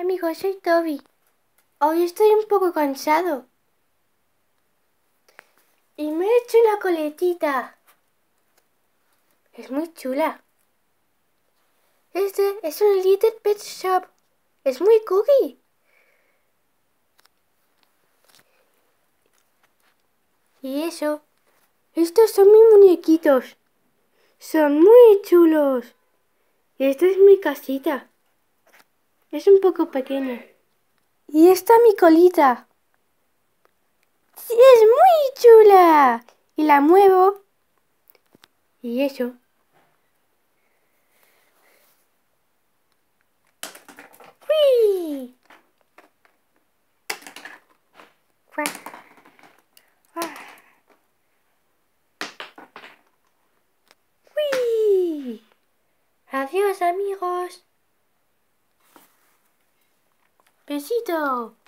Amigos, soy Toby. Hoy estoy un poco cansado. Y me he hecho una coletita. Es muy chula. Este es un Little Pet Shop. Es muy cookie. Y eso. Estos son mis muñequitos. Son muy chulos. Esta es mi casita. Es un poco pequeña. Y esta mi colita. Sí, es muy chula. Y la muevo. Y eso. ¡Uy! ¡Uy! Adiós amigos. Besito.